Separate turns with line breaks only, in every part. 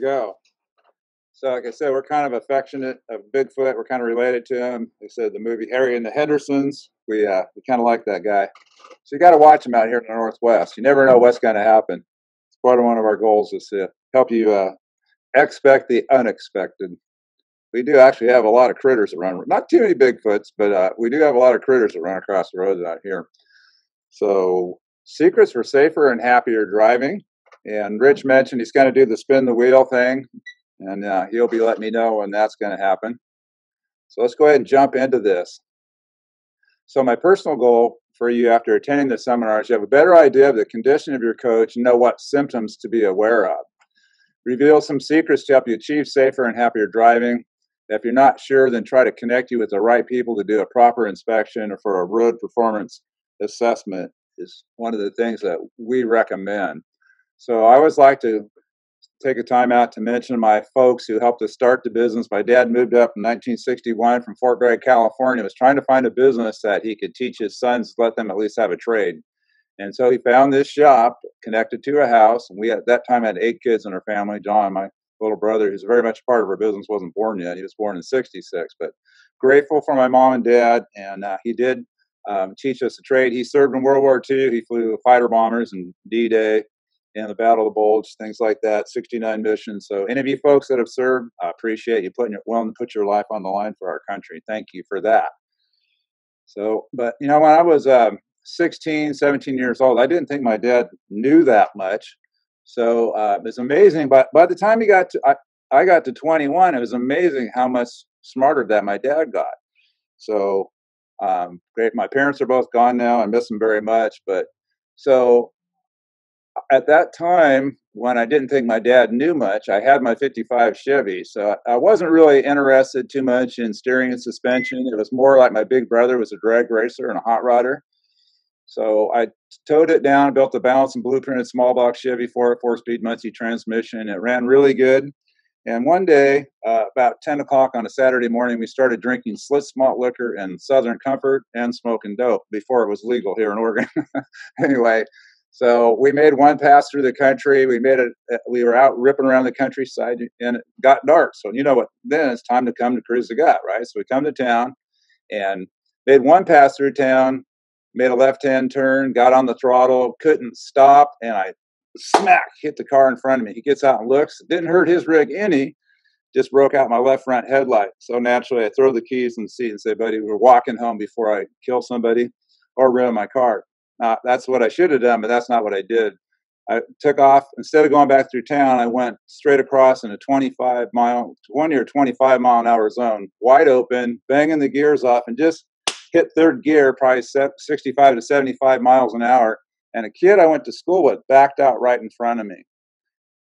Go. So, like I said, we're kind of affectionate of Bigfoot. We're kind of related to him. They said the movie Harry and the Hendersons. We uh, we kind of like that guy. So you got to watch him out here in the Northwest. You never know what's going to happen. It's part of one of our goals is to help you uh, expect the unexpected. We do actually have a lot of critters around. Not too many Bigfoots, but uh, we do have a lot of critters that run across the roads out here. So, secrets for safer and happier driving. And Rich mentioned he's going to do the spin the wheel thing, and uh, he'll be letting me know when that's going to happen. So let's go ahead and jump into this. So my personal goal for you after attending the seminar is you have a better idea of the condition of your coach and know what symptoms to be aware of. Reveal some secrets to help you achieve safer and happier driving. If you're not sure, then try to connect you with the right people to do a proper inspection or for a road performance assessment is one of the things that we recommend. So I always like to take a time out to mention my folks who helped us start the business. My dad moved up in 1961 from Fort Bragg, California, was trying to find a business that he could teach his sons, let them at least have a trade. And so he found this shop connected to a house. And we at that time had eight kids in our family. John, my little brother, who's very much part of our business, wasn't born yet. He was born in 66. But grateful for my mom and dad. And uh, he did um, teach us a trade. He served in World War II. He flew fighter bombers and D Day and the Battle of the Bulge, things like that, 69 missions. So, any of you folks that have served, I appreciate you putting your, willing to put your life on the line for our country. Thank you for that. So, but you know, when I was um, 16, 17 years old, I didn't think my dad knew that much. So uh, it's amazing. But by the time he got to, I, I got to 21, it was amazing how much smarter that my dad got. So um, great. My parents are both gone now. I miss them very much. But so at that time, when I didn't think my dad knew much, I had my 55 Chevy. So I wasn't really interested too much in steering and suspension. It was more like my big brother was a drag racer and a hot rodder. So I towed it down, built a balance and blueprinted small block Chevy four four speed Muncie transmission. It ran really good. And one day, uh, about 10 o'clock on a Saturday morning, we started drinking Schlitz malt liquor and Southern Comfort and smoking dope before it was legal here in Oregon. anyway, so we made one pass through the country. We made it. Uh, we were out ripping around the countryside, and it got dark. So you know what? Then it's time to come to Cruise the Gut, right? So we come to town, and made one pass through town. Made a left-hand turn, got on the throttle, couldn't stop, and I smack hit the car in front of me. He gets out and looks. Didn't hurt his rig any. Just broke out my left front headlight. So naturally, I throw the keys in the seat and say, "Buddy, we're walking home before I kill somebody or ruin my car." Uh, that's what I should have done, but that's not what I did. I took off instead of going back through town. I went straight across in a 25 mile, 20 or 25 mile an hour zone, wide open, banging the gears off, and just hit third gear, probably 65 to 75 miles an hour. And a kid I went to school with backed out right in front of me.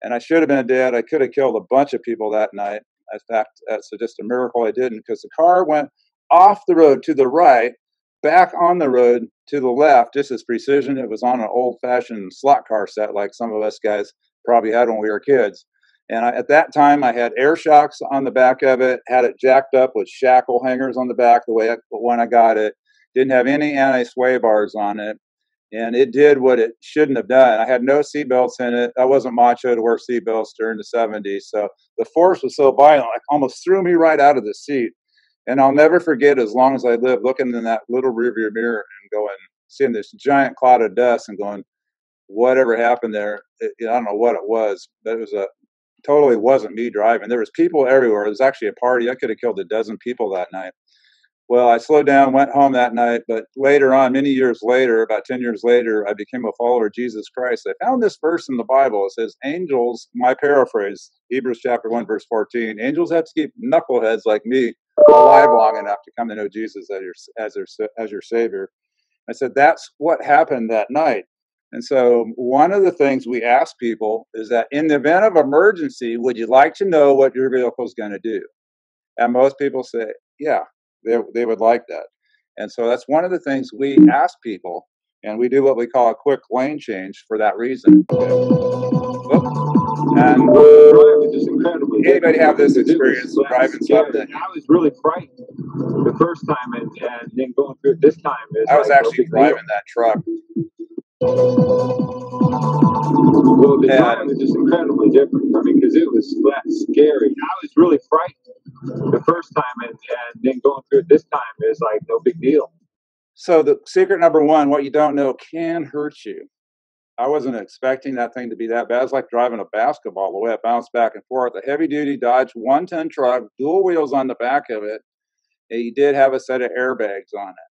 And I should have been dead. I could have killed a bunch of people that night. In fact, that's just a miracle I didn't because the car went off the road to the right back on the road to the left, just as precision. It was on an old fashioned slot car set, like some of us guys probably had when we were kids. And I, at that time, I had air shocks on the back of it, had it jacked up with shackle hangers on the back, the way I, when I got it. Didn't have any anti sway bars on it. And it did what it shouldn't have done. I had no seatbelts in it. I wasn't macho to wear seatbelts during the 70s. So the force was so violent, it almost threw me right out of the seat. And I'll never forget as long as I live looking in that little rearview mirror and going, seeing this giant cloud of dust and going, whatever happened there, it, I don't know what it was, but it was a totally wasn't me driving. There was people everywhere. It was actually a party. I could have killed a dozen people that night. Well, I slowed down, went home that night, but later on, many years later, about 10 years later, I became a follower of Jesus Christ. I found this verse in the Bible. It says, Angels, my paraphrase, Hebrews chapter 1, verse 14, angels have to keep knuckleheads like me alive long enough to come to know Jesus as your as your as your Savior. I said that's what happened that night. And so one of the things we ask people is that in the event of emergency, would you like to know what your vehicle is going to do? And most people say, yeah, they, they would like that. And so that's one of the things we ask people, and we do what we call a quick lane change for that reason. And
driving just incredibly.
anybody have this experience driving something?
I was really frightened the first time, and, and then going through it this time. Is
I was
like,
actually driving that truck
Well, the
And-
time was just incredibly different. I mean, because it was less scary. I was really frightened the first time, and, and then going through it this time is like no big deal.
So the secret number one, what you don't know can hurt you. I wasn't expecting that thing to be that bad. It's like driving a basketball the way it bounced back and forth. A heavy duty Dodge one ton truck, dual wheels on the back of it. And he did have a set of airbags on it.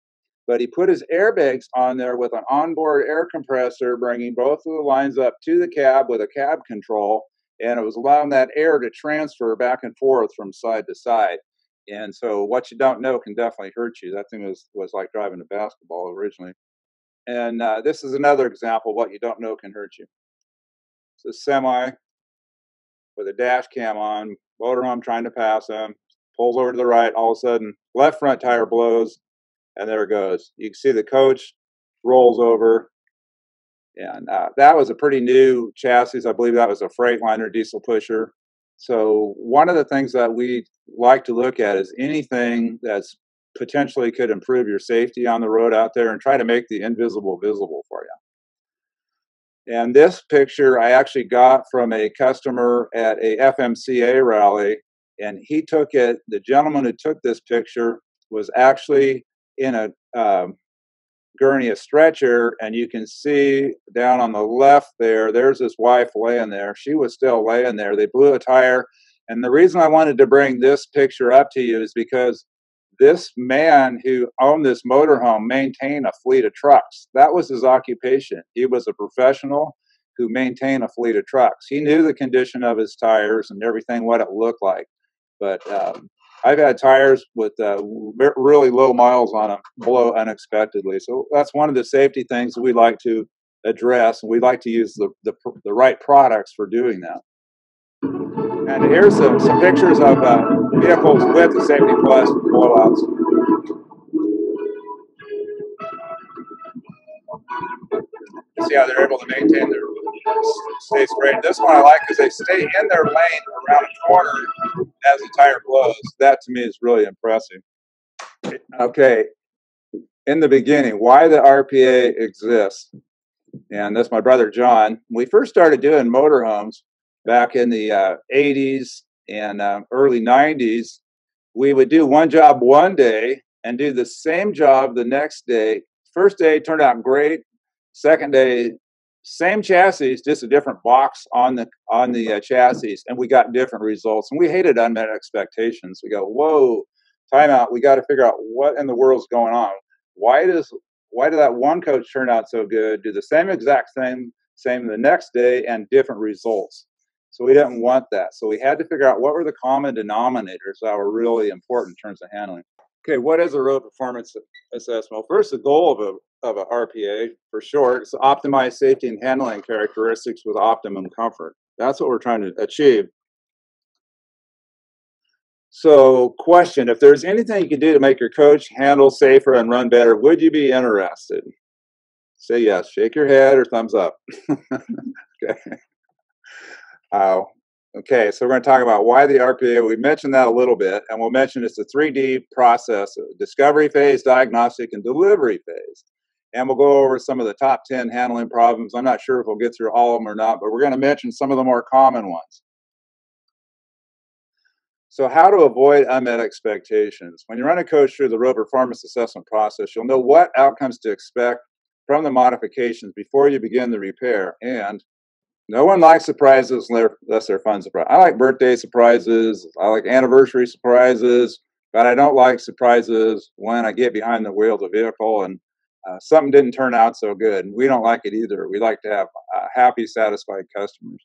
But he put his airbags on there with an onboard air compressor, bringing both of the lines up to the cab with a cab control. And it was allowing that air to transfer back and forth from side to side. And so what you don't know can definitely hurt you. That thing was, was like driving a basketball originally. And uh, this is another example what you don't know can hurt you. It's a semi with a dash cam on, motorhome trying to pass him, pulls over to the right, all of a sudden, left front tire blows, and there it goes. You can see the coach rolls over. And uh, that was a pretty new chassis. I believe that was a Freightliner diesel pusher. So, one of the things that we like to look at is anything that's potentially could improve your safety on the road out there and try to make the invisible visible for you. And this picture I actually got from a customer at a FMCA rally, and he took it. The gentleman who took this picture was actually in a um, gurney, a stretcher, and you can see down on the left there, there's his wife laying there. She was still laying there. They blew a tire. And the reason I wanted to bring this picture up to you is because this man who owned this motorhome maintained a fleet of trucks. That was his occupation. He was a professional who maintained a fleet of trucks. He knew the condition of his tires and everything, what it looked like. But um, I've had tires with uh, really low miles on them blow unexpectedly. So that's one of the safety things we like to address, and we like to use the, the, the right products for doing that. And here's some, some pictures of uh, vehicles with the Safety Plus blowouts. See how they're able to maintain their stay straight. This one I like because they stay in their lane around a corner as the tire blows. That to me is really impressive. Okay, in the beginning, why the RPA exists, and that's my brother John. We first started doing motorhomes back in the uh, 80s and um, early 90s. We would do one job one day and do the same job the next day. First day turned out great. Second day, same chassis, just a different box on the on the uh, chassis, and we got different results. And we hated unmet expectations. We go, whoa, timeout. We got to figure out what in the world's going on. Why does why did that one coach turn out so good? Do the same exact same same the next day and different results. So we didn't want that. So we had to figure out what were the common denominators that were really important in terms of handling. Okay, what is a road performance assessment? Well, first, the goal of a of a RPA for short It's optimized safety and handling characteristics with optimum comfort. That's what we're trying to achieve. So, question: If there's anything you can do to make your coach handle safer and run better, would you be interested? Say yes. Shake your head or thumbs up. okay. Uh, okay, so we're going to talk about why the RPA. We mentioned that a little bit, and we'll mention it's a 3D process: discovery phase, diagnostic, and delivery phase. And we'll go over some of the top 10 handling problems. I'm not sure if we'll get through all of them or not, but we're going to mention some of the more common ones. So, how to avoid unmet expectations. When you run a coach through the road performance assessment process, you'll know what outcomes to expect from the modifications before you begin the repair. And no one likes surprises unless they're fun surprises. I like birthday surprises, I like anniversary surprises, but I don't like surprises when I get behind the wheel of the vehicle and uh, something didn't turn out so good. And we don't like it either. We like to have uh, happy, satisfied customers.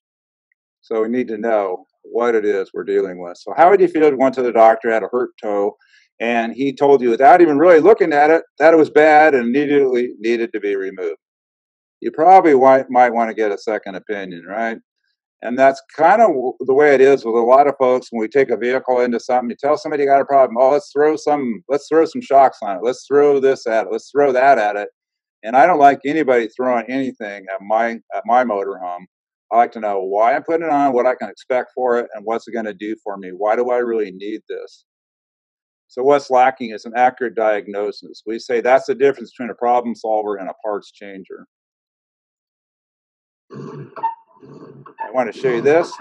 So we need to know what it is we're dealing with. So how would you feel if you went to the doctor, had a hurt toe, and he told you without even really looking at it that it was bad and immediately needed to be removed? You probably might want to get a second opinion, right? And that's kind of the way it is with a lot of folks when we take a vehicle into something. You tell somebody you got a problem. Oh, let's throw some, let's throw some shocks on it. Let's throw this at it. Let's throw that at it. And I don't like anybody throwing anything at my at my motorhome. I like to know why I'm putting it on, what I can expect for it, and what's it going to do for me. Why do I really need this? So what's lacking is an accurate diagnosis. We say that's the difference between a problem solver and a parts changer. I want to show you this.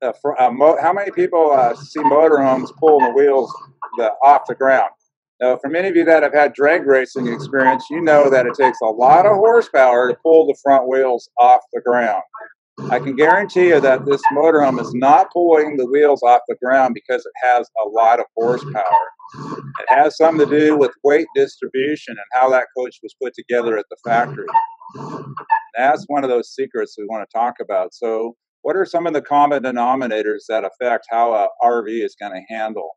Uh, for, uh, how many people uh, see motorhomes pulling the wheels the, off the ground? Now, for many of you that have had drag racing experience, you know that it takes a lot of horsepower to pull the front wheels off the ground. I can guarantee you that this motorhome is not pulling the wheels off the ground because it has a lot of horsepower. It has something to do with weight distribution and how that coach was put together at the factory. That's one of those secrets we want to talk about. So, what are some of the common denominators that affect how a RV is going to handle?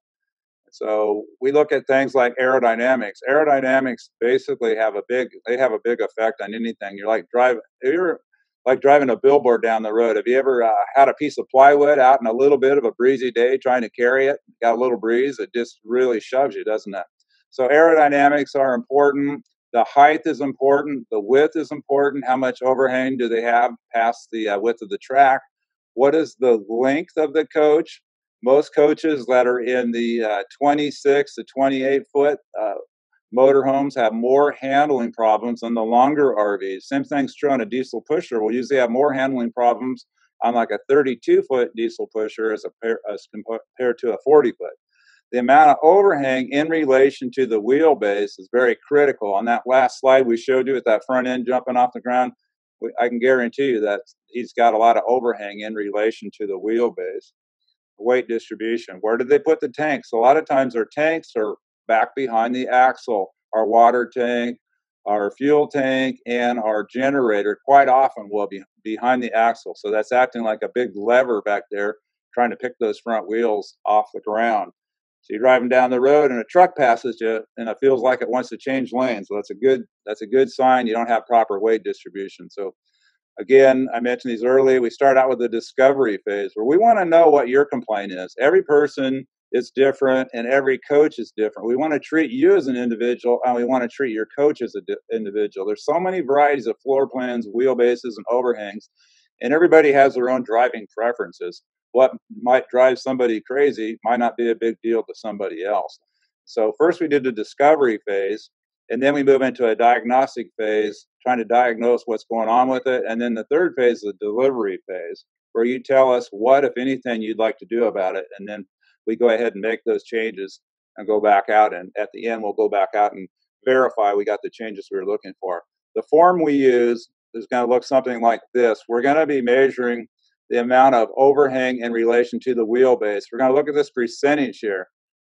So we look at things like aerodynamics. Aerodynamics basically have a big they have a big effect on anything. You're like driving you're like driving a billboard down the road. Have you ever uh, had a piece of plywood out in a little bit of a breezy day trying to carry it? Got a little breeze, it just really shoves you, doesn't it? So aerodynamics are important. The height is important. The width is important. How much overhang do they have past the uh, width of the track? What is the length of the coach? Most coaches that are in the uh, 26 to 28 foot uh, motorhomes have more handling problems than the longer RVs. Same thing's true on a diesel pusher. We'll usually have more handling problems on like a 32 foot diesel pusher as, a as compared to a 40 foot. The amount of overhang in relation to the wheelbase is very critical. On that last slide we showed you with that front end jumping off the ground, I can guarantee you that he's got a lot of overhang in relation to the wheelbase. Weight distribution. Where did they put the tanks? A lot of times their tanks are back behind the axle. Our water tank, our fuel tank, and our generator quite often will be behind the axle. So that's acting like a big lever back there trying to pick those front wheels off the ground. So you're driving down the road and a truck passes you and it feels like it wants to change lanes. So that's a good that's a good sign you don't have proper weight distribution. So again, I mentioned these early. We start out with the discovery phase where we want to know what your complaint is. Every person is different and every coach is different. We want to treat you as an individual and we want to treat your coach as an di- individual. There's so many varieties of floor plans, wheelbases, and overhangs, and everybody has their own driving preferences. What might drive somebody crazy might not be a big deal to somebody else. So, first we did the discovery phase, and then we move into a diagnostic phase, trying to diagnose what's going on with it. And then the third phase is the delivery phase, where you tell us what, if anything, you'd like to do about it. And then we go ahead and make those changes and go back out. And at the end, we'll go back out and verify we got the changes we were looking for. The form we use is going to look something like this. We're going to be measuring the amount of overhang in relation to the wheelbase. We're going to look at this percentage here.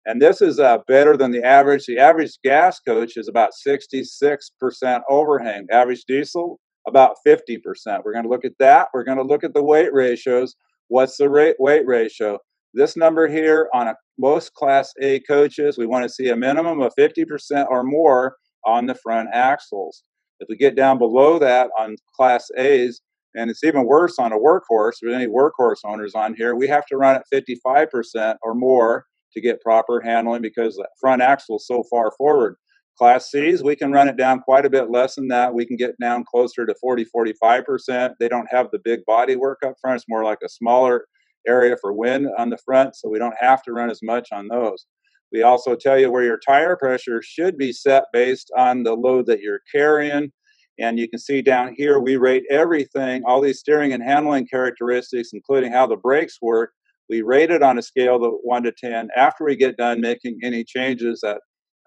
And this is uh, better than the average. The average gas coach is about 66% overhang. Average diesel, about 50%. We're going to look at that. We're going to look at the weight ratios. What's the rate, weight ratio? This number here on a, most Class A coaches, we want to see a minimum of 50% or more on the front axles. If we get down below that on Class A's, and it's even worse on a workhorse, there's any workhorse owners on here, we have to run at 55% or more to get proper handling because the front axle is so far forward. Class C's, we can run it down quite a bit less than that. We can get down closer to 40, 45%. They don't have the big body work up front. It's more like a smaller area for wind on the front, so we don't have to run as much on those. We also tell you where your tire pressure should be set based on the load that you're carrying. And you can see down here, we rate everything, all these steering and handling characteristics, including how the brakes work. We rate it on a scale of 1 to 10. After we get done making any changes that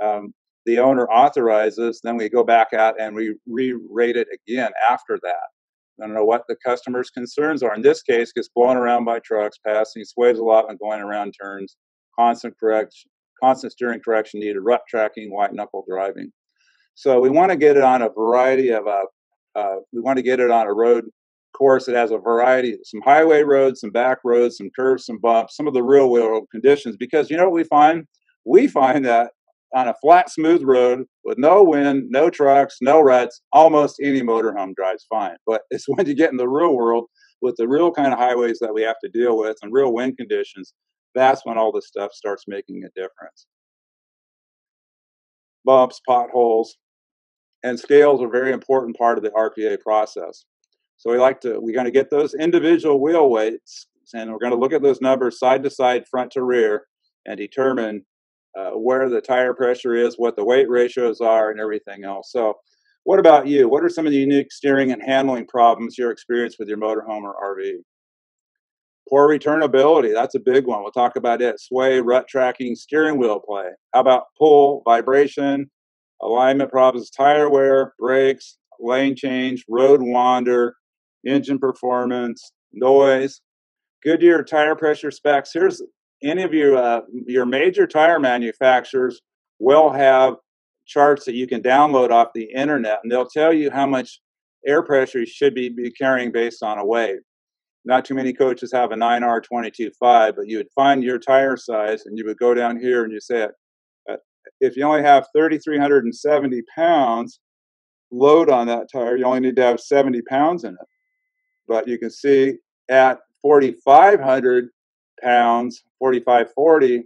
um, the owner authorizes, then we go back out and we re rate it again after that. I don't know what the customer's concerns are. In this case, gets blown around by trucks, passing, sways a lot when going around turns, constant correction, constant steering correction needed, rut tracking, white knuckle driving. So we want to get it on a variety of uh, uh, we want to get it on a road course that has a variety, some highway roads, some back roads, some curves, some bumps, some of the real world conditions. Because you know what we find? We find that on a flat, smooth road with no wind, no trucks, no ruts, almost any motorhome drives fine. But it's when you get in the real world with the real kind of highways that we have to deal with and real wind conditions, that's when all this stuff starts making a difference. Bumps, potholes, and scales are a very important part of the RPA process. So we like to, we're going to get those individual wheel weights and we're going to look at those numbers side to side, front to rear, and determine uh, where the tire pressure is, what the weight ratios are, and everything else. So What about you? What are some of the unique steering and handling problems you're experienced with your motorhome or RV? Poor returnability, that's a big one. We'll talk about it. Sway, rut tracking, steering wheel play. How about pull, vibration, alignment problems, tire wear, brakes, lane change, road wander, engine performance, noise. Goodyear tire pressure specs. Here's any of you, uh, your major tire manufacturers will have charts that you can download off the internet, and they'll tell you how much air pressure you should be, be carrying based on a weight. Not too many coaches have a 9R 22.5, but you would find your tire size and you would go down here and you say, uh, if you only have 3,370 pounds load on that tire, you only need to have 70 pounds in it. But you can see at 4,500 pounds, 4540,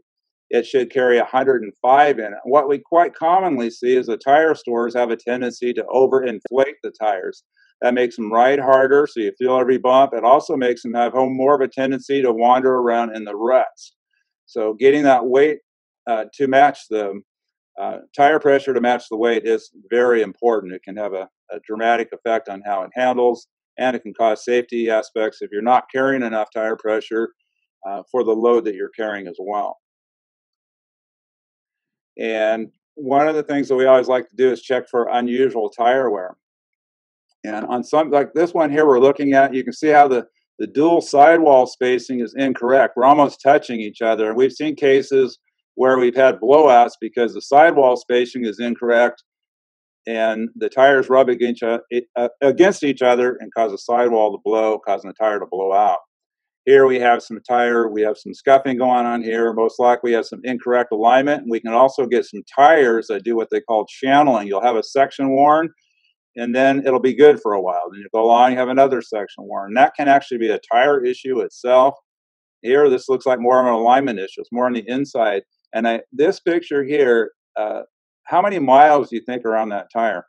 it should carry 105 in it. What we quite commonly see is the tire stores have a tendency to overinflate the tires. That makes them ride harder, so you feel every bump. It also makes them have more of a tendency to wander around in the ruts. So getting that weight uh, to match the uh, tire pressure to match the weight is very important. It can have a, a dramatic effect on how it handles, and it can cause safety aspects if you're not carrying enough tire pressure uh, for the load that you're carrying as well. And one of the things that we always like to do is check for unusual tire wear. And on some like this one here we're looking at, you can see how the, the dual sidewall spacing is incorrect. We're almost touching each other. And we've seen cases where we've had blowouts because the sidewall spacing is incorrect and the tires rub against, uh, against each other and cause the sidewall to blow, causing the tire to blow out. Here we have some tire, we have some scuffing going on here. Most likely we have some incorrect alignment. And we can also get some tires that do what they call channeling. You'll have a section worn and then it'll be good for a while. Then you go along, you have another section worn. That can actually be a tire issue itself. Here, this looks like more of an alignment issue. It's more on the inside. And I, this picture here, uh, how many miles do you think are on that tire?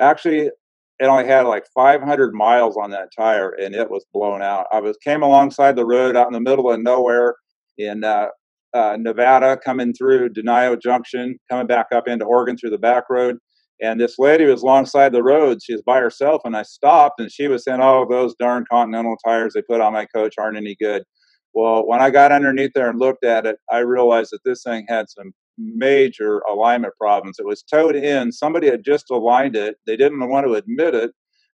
Actually, it only had like 500 miles on that tire and it was blown out. I was came alongside the road out in the middle of nowhere in uh, uh, Nevada, coming through Denio Junction, coming back up into Oregon through the back road. And this lady was alongside the road. She was by herself, and I stopped, and she was saying, "Oh, those darn Continental tires they put on my coach aren't any good." Well, when I got underneath there and looked at it, I realized that this thing had some major alignment problems. It was towed in. Somebody had just aligned it. They didn't want to admit it.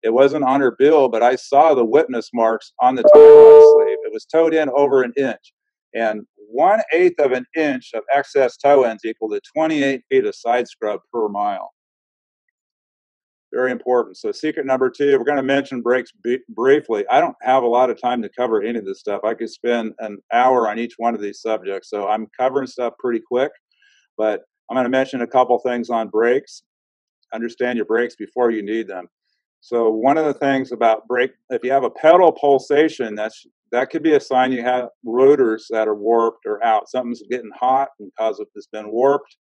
It wasn't on her bill, but I saw the witness marks on the tire sleeve. It was toed in over an inch. And one eighth of an inch of excess toe-in equal to 28 feet of side scrub per mile. Very important. So, secret number two, we're going to mention brakes b- briefly. I don't have a lot of time to cover any of this stuff. I could spend an hour on each one of these subjects. So, I'm covering stuff pretty quick, but I'm going to mention a couple things on brakes. Understand your brakes before you need them. So, one of the things about brake, if you have a pedal pulsation, that's that could be a sign you have rotors that are warped or out. Something's getting hot because it's been warped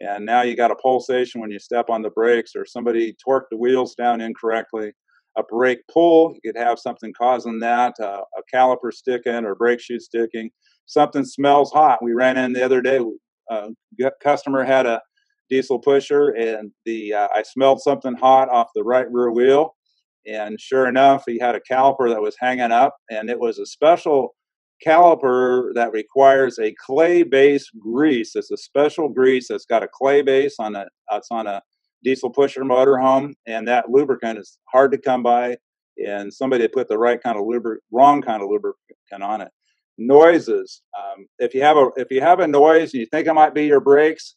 and now you got a pulsation when you step on the brakes or somebody torqued the wheels down incorrectly a brake pull you could have something causing that uh, a caliper sticking or brake shoe sticking something smells hot we ran in the other day uh, customer had a diesel pusher and the uh, i smelled something hot off the right rear wheel and sure enough he had a caliper that was hanging up and it was a special caliper that requires a clay base grease. It's a special grease that's got a clay base on a it's on a diesel pusher motorhome, and that lubricant is hard to come by. And somebody put the right kind of lubricant, wrong kind of lubricant on it. Noises. Um, if you have a if you have a noise and you think it might be your brakes,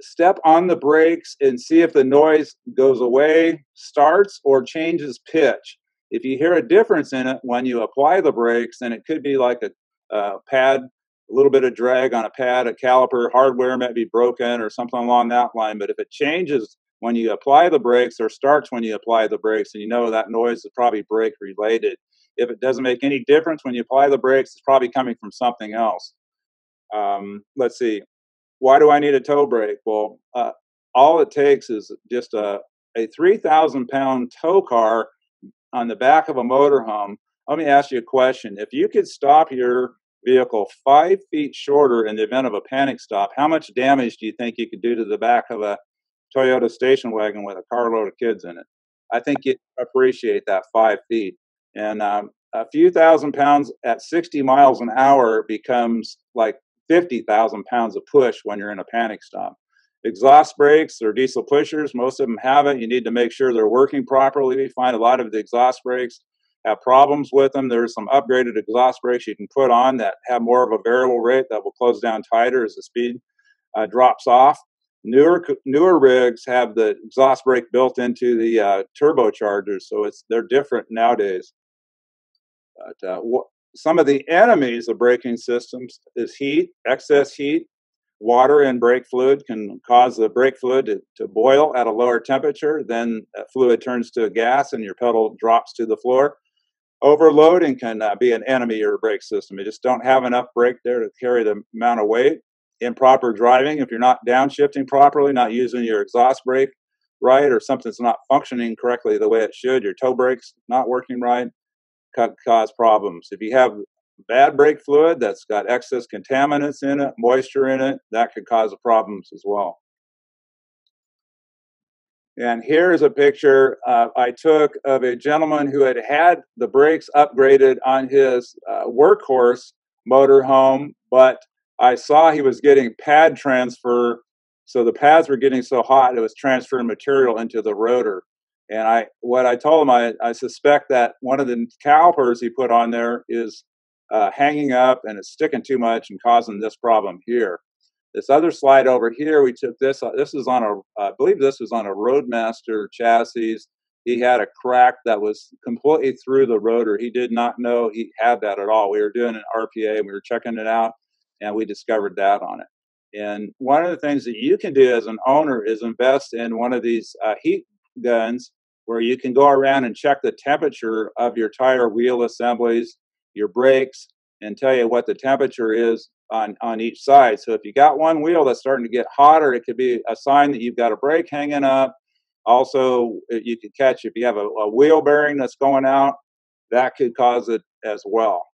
step on the brakes and see if the noise goes away, starts, or changes pitch. If you hear a difference in it when you apply the brakes, then it could be like a, a pad, a little bit of drag on a pad, a caliper, hardware might be broken or something along that line. But if it changes when you apply the brakes or starts when you apply the brakes, and you know that noise is probably brake related. If it doesn't make any difference when you apply the brakes, it's probably coming from something else. Um, let's see. Why do I need a tow brake? Well, uh, all it takes is just a, a 3,000 pound tow car on the back of a motorhome, let me ask you a question. If you could stop your vehicle five feet shorter in the event of a panic stop, how much damage do you think you could do to the back of a Toyota station wagon with a carload of kids in it. I think you appreciate that five feet. And um, a few thousand pounds at 60 miles an hour becomes like 50,000 pounds of push when you're in a panic stop. Exhaust brakes or diesel pushers, most of them have it. You need to make sure they're working properly. We find a lot of the exhaust brakes have problems with them. There's some upgraded exhaust brakes you can put on that have more of a variable rate that will close down tighter as the speed uh, drops off. Newer newer rigs have the exhaust brake built into the uh, turbochargers, so it's they're different nowadays. But uh, wh- some of the enemies of braking systems is heat, excess heat. Water and brake fluid can cause the brake fluid to, to boil at a lower temperature. Then fluid turns to a gas and your pedal drops to the floor. Overloading can uh, be an enemy of your brake system. You just don't have enough brake there to carry the amount of weight. Improper driving, if you're not downshifting properly, not using your exhaust brake right, or something's not functioning correctly the way it should, your tow brake's not working right, cause problems. If you have bad brake fluid that's got excess contaminants in it, moisture in it, that could cause problems as well. And here's a picture uh, I took of a gentleman who had had the brakes upgraded on his uh, workhorse motorhome, but I saw he was getting pad transfer. So the pads were getting so hot, it was transferring material into the rotor. And I, what I told him, I, I suspect that one of the calipers he put on there is uh, hanging up and it's sticking too much and causing this problem here. This other slide over here, we took this. Uh, this is on a, I believe this was on a Roadmaster chassis. He had a crack that was completely through the rotor. He did not know he had that at all. We were doing an RPA and we were checking it out, and we discovered that on it. And one of the things that you can do as an owner is invest in one of these uh, heat guns where you can go around and check the temperature of your tire wheel assemblies, your brakes, and tell you what the temperature is on, on each side. So if you got one wheel that's starting to get hotter, it could be a sign that you've got a brake hanging up. Also, you could catch if you have a, a wheel bearing that's going out, that could cause it as well.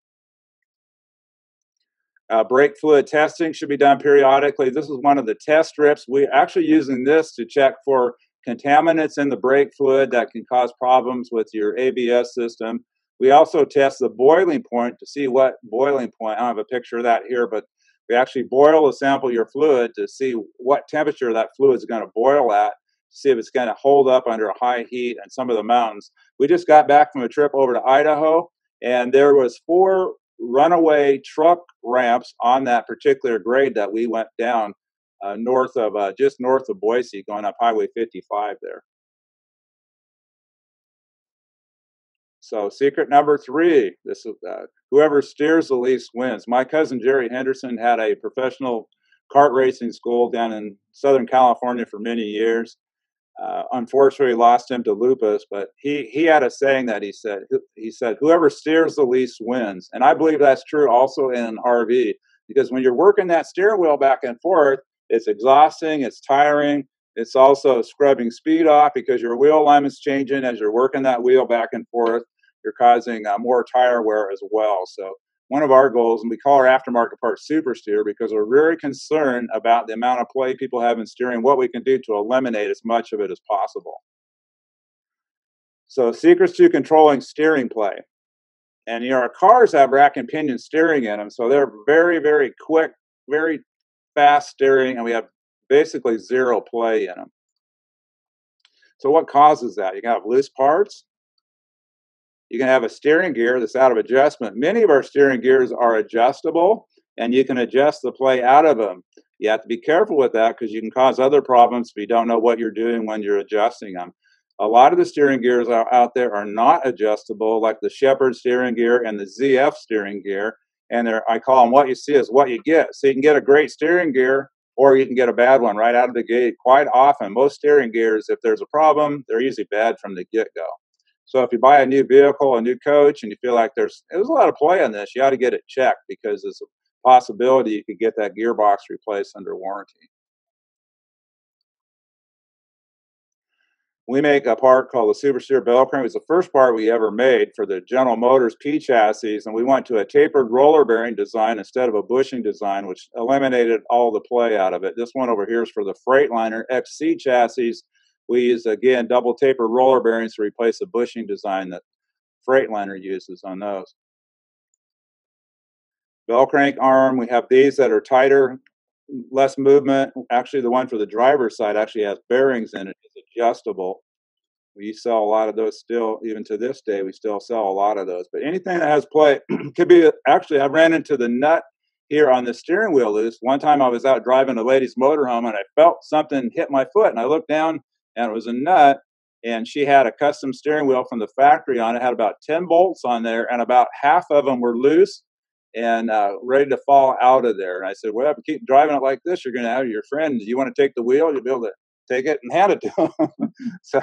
Uh, brake fluid testing should be done periodically. This is one of the test strips. We're actually using this to check for contaminants in the brake fluid that can cause problems with your ABS system. We also test the boiling point to see what boiling point. I don't have a picture of that here, but we actually boil a sample of your fluid to see what temperature that fluid is going to boil at, see if it's going to hold up under a high heat in some of the mountains. We just got back from a trip over to Idaho, and there was four runaway truck ramps on that particular grade that we went down uh, north of uh, just north of Boise, going up Highway 55 there. So secret number three, this uh, whoever steers the least wins. My cousin Jerry Henderson had a professional kart racing school down in Southern California for many years. Uh, unfortunately, lost him to lupus, but he he had a saying that he said he said whoever steers the least wins, and I believe that's true also in RV because when you're working that steering wheel back and forth, it's exhausting, it's tiring, it's also scrubbing speed off because your wheel alignment's changing as you're working that wheel back and forth you're causing uh, more tire wear as well. So one of our goals, and we call our aftermarket part super steer because we're very concerned about the amount of play people have in steering, what we can do to eliminate as much of it as possible. So secrets to controlling steering play. And you know, our cars have rack and pinion steering in them, so they're very, very quick, very fast steering, and we have basically zero play in them. So what causes that? You can have loose parts, you can have a steering gear that's out of adjustment. Many of our steering gears are adjustable, and you can adjust the play out of them. You have to be careful with that because you can cause other problems if you don't know what you're doing when you're adjusting them. A lot of the steering gears out there are not adjustable, like the Sheppard steering gear and the ZF steering gear. And I call them what you see is what you get. So you can get a great steering gear or you can get a bad one right out of the gate. Quite often, most steering gears, if there's a problem, they're usually bad from the get go. So if you buy a new vehicle, a new coach, and you feel like there's there's a lot of play on this, you ought to get it checked because there's a possibility you could get that gearbox replaced under warranty. We make a part called the Super Steer Bell Crank. It was the first part we ever made for the General Motors P chassis, and we went to a tapered roller bearing design instead of a bushing design, which eliminated all the play out of it. This one over here is for the Freightliner XC chassis. We use again double tapered roller bearings to replace the bushing design that Freightliner uses on those. Bell crank arm, we have these that are tighter, less movement. Actually, the one for the driver's side actually has bearings in it. It's adjustable. We sell a lot of those still, even to this day, we still sell a lot of those. But anything that has play could be, actually, I ran into the nut here on the steering wheel loose. One time I was out driving a lady's motorhome and I felt something hit my foot and I looked down and it was a nut and she had a custom steering wheel from the factory on it, had about 10 bolts on there and about half of them were loose and uh, ready to fall out of there. And I said, well, if you keep driving it like this, you're going to have your friends. You want to take the wheel? You'll be able to take it and hand it to him. so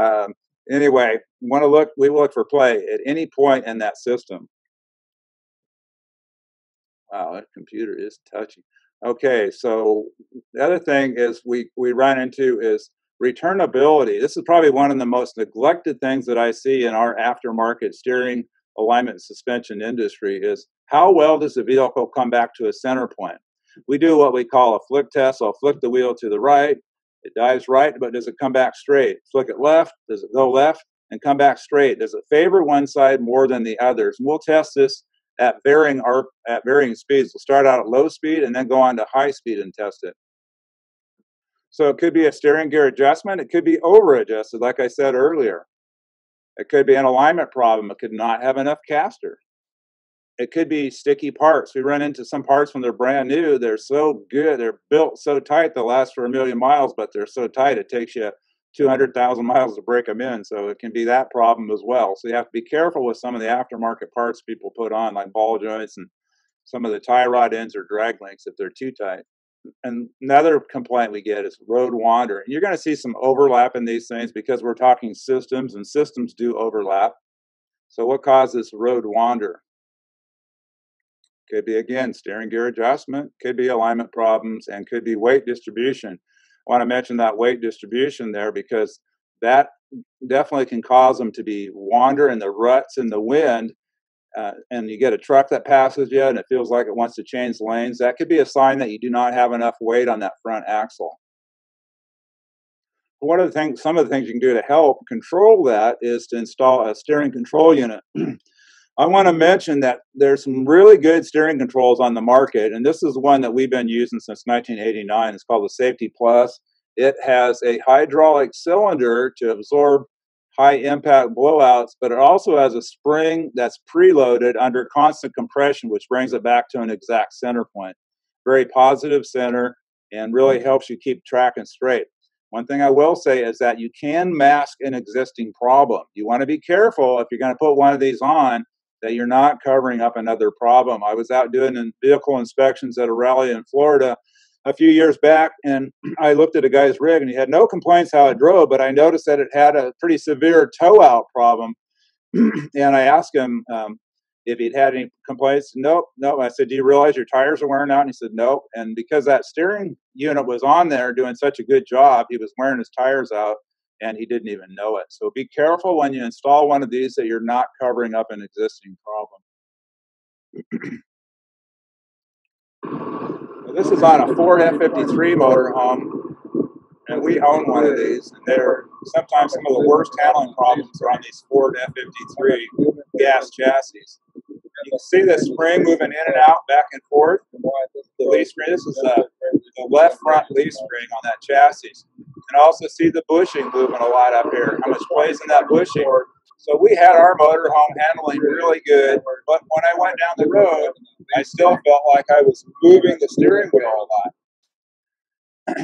um, anyway, want to look, we look for play at any point in that system. Wow, that computer is touchy. Okay, so the other thing is we, we run into is returnability. This is probably one of the most neglected things that I see in our aftermarket steering alignment suspension industry is how well does the vehicle come back to a center point? We do what we call a flick test. I'll flick the wheel to the right. It dives right, but does it come back straight? Flick it left. Does it go left and come back straight? Does it favor one side more than the others? And we'll test this at varying at varying speeds. We'll start out at low speed and then go on to high speed and test it. So it could be a steering gear adjustment. It could be over adjusted, like I said earlier. It could be an alignment problem. It could not have enough caster. It could be sticky parts. We run into some parts when they're brand new. They're so good. They're built so tight they'll last for a million miles, but they're so tight it takes you 200,000 miles to break them in. So it can be that problem as well. So you have to be careful with some of the aftermarket parts people put on, like ball joints and some of the tie rod ends or drag links if they're too tight and another complaint we get is road wander. You're going to see some overlap in these things because we're talking systems, and systems do overlap. So, what causes road wander? Could be again steering gear adjustment, could be alignment problems, and could be weight distribution. I want to mention that weight distribution there because that definitely can cause them to be wander in the ruts in the wind uh, and you get a truck that passes you and it feels like it wants to change lanes, that could be a sign that you do not have enough weight on that front axle. One of the things, some of the things you can do to help control that is to install a steering control unit. I want to mention that there's some really good steering controls on the market, and this is one that we've been using since 1989. It's called the Safe-T-Plus. It has a hydraulic cylinder to absorb high impact blowouts, but it also has a spring that's preloaded under constant compression, which brings it back to an exact center point. Very positive center and really helps you keep tracking straight. One thing I will say is that you can mask an existing problem. You want to be careful if you're going to put one of these on that you're not covering up another problem. I was out doing vehicle inspections at a rally in Florida a few years back, and I looked at a guy's rig, and he had no complaints how it drove, but I noticed that it had a pretty severe toe out problem. and I asked him um, if he'd had any complaints. Nope, nope. I said, "Do you realize your tires are wearing out?" And he said, "Nope." And because that steering unit was on there doing such a good job, he was wearing his tires out, and he didn't even know it. So be careful when you install one of these that you're not covering up an existing problem. This is on a Ford F-53 motorhome, and we own one of these. And they're sometimes some of the worst handling problems are on these Ford F-53 gas chassis. You can see the spring moving in and out, back and forth. The leaf spring. This is the, the left front leaf spring on that chassis. Can also see the bushing moving a lot up here. How much plays in that bushing? So we had our motorhome handling really good, but when I went down the road, I still felt like I was moving the steering wheel a lot.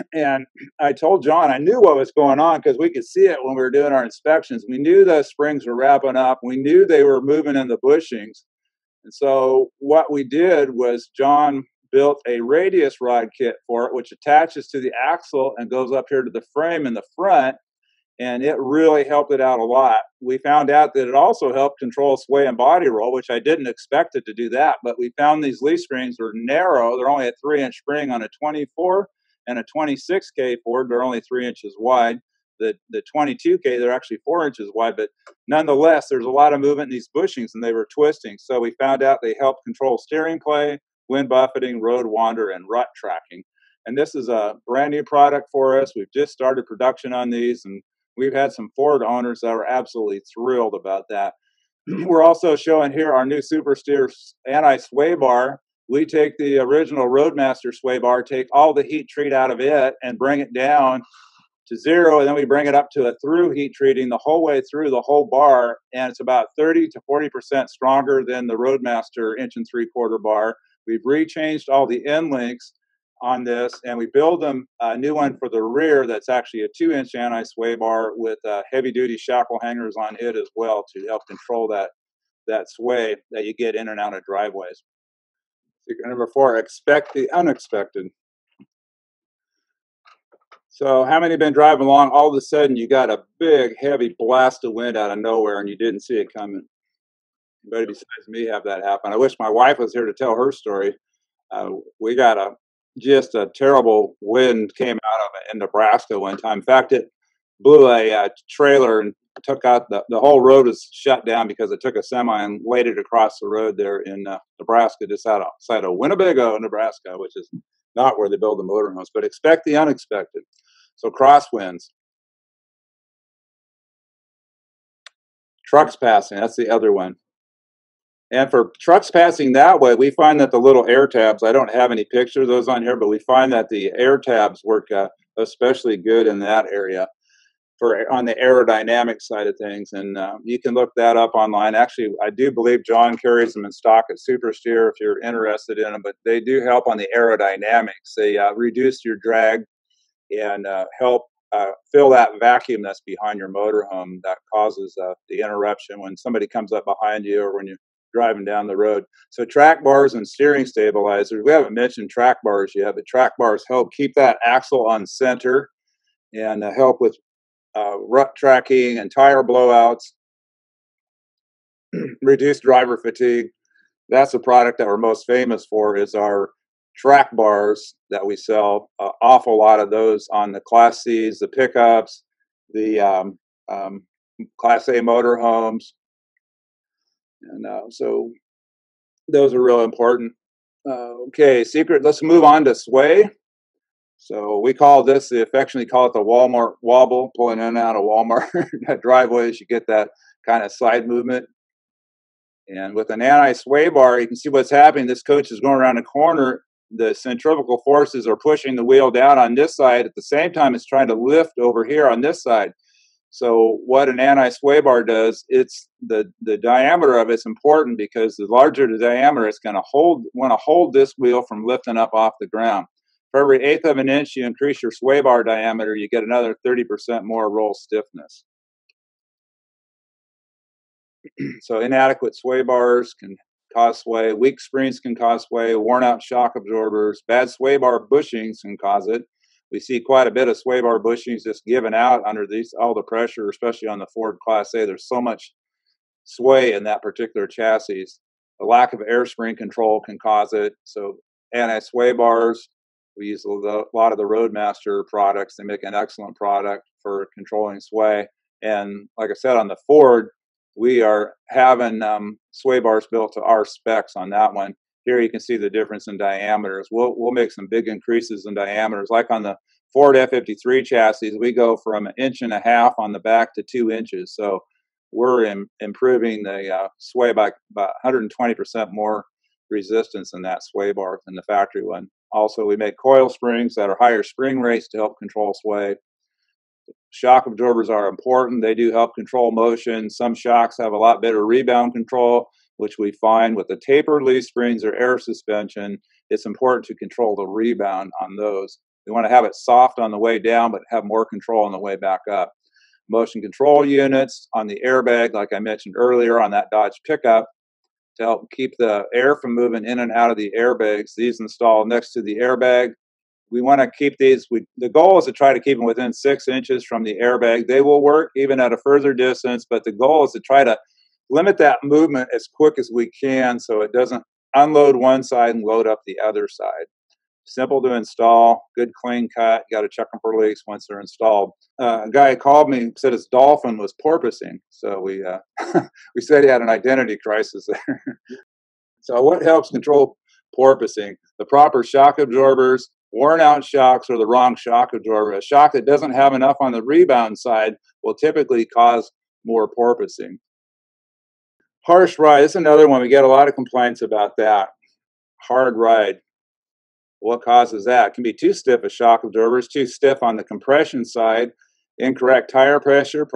And I told John I knew what was going on because we could see it when we were doing our inspections. We knew the springs were wrapping up. We knew they were moving in the bushings. And so what we did was John built a radius rod kit for it, which attaches to the axle and goes up here to the frame in the front and it really helped it out a lot. We found out that it also helped control sway and body roll, which I didn't expect it to do that. But we found these leaf springs were narrow; they're only a three-inch spring on a 24 and a 26K Ford. They're only three inches wide. The, the 22K, they're actually four inches wide, but nonetheless, there's a lot of movement in these bushings and they were twisting. So we found out they help control steering play, wind buffeting, road wander, and rut tracking. And this is a brand new product for us. We've just started production on these, and we've had some Ford owners that are absolutely thrilled about that. We're also showing here our new SuperSteer anti-sway bar. We take the original Roadmaster sway bar, take all the heat treat out of it, and bring it down to zero, and then we bring it up to a through heat treating the whole way through the whole bar, and it's about 30 to 40 percent stronger than the Roadmaster inch and three quarter bar. We've rechanged all the end links on this, and we build them a new one for the rear that's actually a two inch anti sway bar with uh, heavy duty shackle hangers on it as well to help control that that sway that you get in and out of driveways. Number four: expect the unexpected. So, how many been driving along? All of a sudden, you got a big, heavy blast of wind out of nowhere, and you didn't see it coming. Anybody besides me have that happen? I wish my wife was here to tell her story. Uh, we got a just a terrible wind came out of it in Nebraska one time. In fact, it blew a uh, trailer and took out the, the whole road was shut down because it took a semi and laid it across the road there in uh, Nebraska, just outside of Winnebago, Nebraska, which is not where they build the motorhomes. But expect the unexpected. So crosswinds. Trucks passing, that's the other one. And for trucks passing that way, we find that the little air tabs, I don't have any pictures of those on here, but we find that the air tabs work uh, especially good in that area for on the aerodynamic side of things. And uh, you can look that up online. Actually, I do believe John carries them in stock at SuperSteer if you're interested in them, but they do help on the aerodynamics. They uh, reduce your drag and uh, help uh, fill that vacuum that's behind your motorhome that causes uh, the interruption when somebody comes up behind you or when you're driving down the road. So track bars and steering stabilizers. We haven't mentioned track bars yet, but track bars help keep that axle on center and uh, help with uh, rut tracking and tire blowouts, reduce driver fatigue. That's a product that we're most famous for is our track bars that we sell. An uh, awful lot of those on the Class C's, the pickups, the um, um, Class A motorhomes, and uh, so those are real important. Uh, okay, secret. Let's move on to sway. So we call this, they affectionately call it the Walmart wobble, pulling in and out of Walmart driveways. You get that kind of side movement. And with an anti-sway bar, you can see what's happening. This coach is going around a corner. The centrifugal forces are pushing the wheel down on this side. At the same time, it's trying to lift over here on this side. So what an anti-sway bar does, it's the the diameter of it's important because the larger the diameter, it's going to hold want to hold this wheel from lifting up off the ground. For every eighth of an inch you increase your sway bar diameter, you get another 30% more roll stiffness. so inadequate sway bars can cause sway, weak springs can cause sway, worn out shock absorbers, bad sway bar bushings can cause it, we see quite a bit of sway bar bushings just given out under these all the pressure, especially on the Ford Class A. There's so much sway in that particular chassis. The lack of air spring control can cause it. So anti-sway bars, we use a lot of the Roadmaster products. They make an excellent product for controlling sway. And like I said, on the Ford, we are having um, sway bars built to our specs on that one. Here you can see the difference in diameters. We'll, we'll make some big increases in diameters. Like on the Ford F53 chassis, we go from an inch and a half on the back to two inches. So we're in, improving the uh, sway by about 120% more resistance in that sway bar than the factory one. Also, we make coil springs that are higher spring rates to help control sway. Shock absorbers are important. They do help control motion. Some shocks have a lot better rebound control which we find with the tapered leaf springs or air suspension, it's important to control the rebound on those. We want to have it soft on the way down, but have more control on the way back up. Motion control units on the airbag, like I mentioned earlier on that Dodge pickup, to help keep the air from moving in and out of the airbags. These install next to the airbag. We want to keep these. We, the goal is to try to keep them within six inches from the airbag. They will work even at a further distance, but the goal is to try to limit that movement as quick as we can so it doesn't unload one side and load up the other side simple to install, good clean cut. You got to check them for leaks once they're installed. Uh, a guy called me said his dolphin was porpoising, so we uh, we said he had an identity crisis there. so what helps control porpoising? The proper shock absorbers, worn out shocks, or the wrong shock absorber. A shock that doesn't have enough on the rebound side will typically cause more porpoising. Harsh ride this is another one. We get a lot of complaints about that. Hard ride. What causes that? It can be too stiff a shock absorbers, too stiff on the compression side, incorrect tire pressure,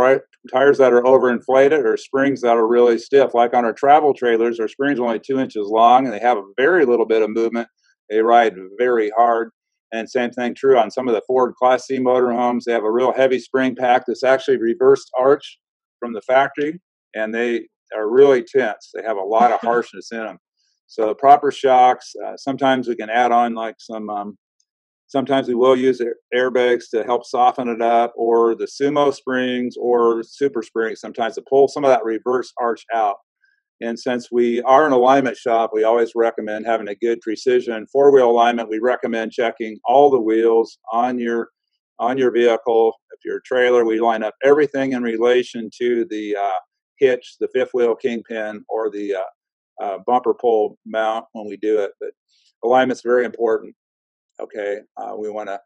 tires that are overinflated, or springs that are really stiff. Like on our travel trailers, our springs are only two inches long and they have a very little bit of movement. They ride very hard. And same thing true on some of the Ford Class C motorhomes. They have a real heavy spring pack that's actually reversed arch from the factory, and they are really tense. They have a lot of harshness in them. So proper shocks. Uh, sometimes we can add on like some. Um, sometimes we will use airbags to help soften it up, or the sumo springs or super springs. Sometimes to pull some of that reverse arch out. And since we are an alignment shop, we always recommend having a good precision four wheel alignment. We recommend checking all the wheels on your on your vehicle. If you're a trailer, we line up everything in relation to the uh, hitch, the fifth wheel kingpin, or the uh, uh, bumper pull mount when we do it. But alignment's very important. Okay, uh, we want to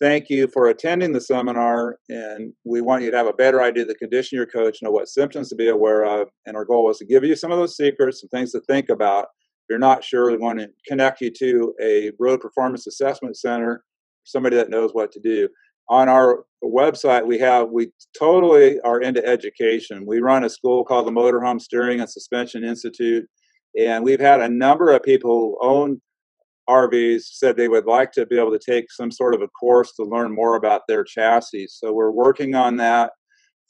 thank you for attending the seminar, and we want you to have a better idea of the condition of your coach, know what symptoms to be aware of, and our goal is to give you some of those secrets, some things to think about. If you're not sure, we want to connect you to a road performance assessment center, somebody that knows what to do on our website we have we totally are into education we run a school called the motorhome steering and suspension institute and we've had a number of people own rvs said they would like to be able to take some sort of a course to learn more about their chassis. So we're working on that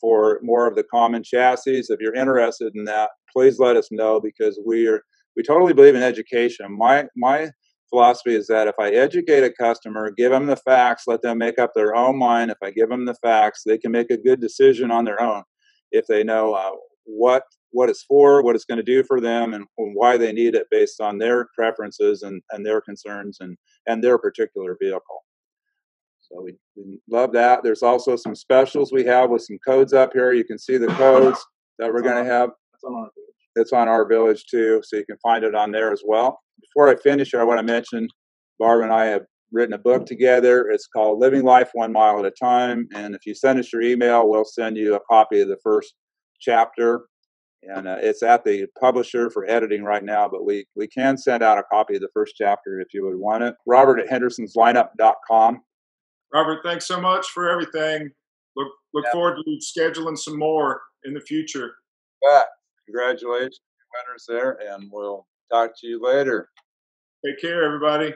for more of the common chassis. If you're interested in that please let us know because we are we totally believe in education. My my philosophy is that if I educate a customer, give them the facts, let them make up their own mind. If I give them the facts, they can make a good decision on their own. If they know uh, what what it's for, what it's going to do for them, and why they need it based on their preferences and, and their concerns and, and their particular vehicle. So we, we love that. There's also some specials we have with some codes up here. You can see the codes that we're going to have. It's on RVillage too, so you can find it on there as well before I finish, I want to mention Barb and I have written a book together. It's called Living Life One Mile at a Time. And if you send us your email, we'll send you a copy of the first chapter. And uh, it's at the publisher for editing right now, but we, we can send out a copy of the first chapter if you would want it. Robert at hendersonslineup.com.
Robert, thanks so much for everything. Look look yep. forward to scheduling some more in the future.
yeah. congratulations, winners there, and we'll talk to you later.
Take care, everybody.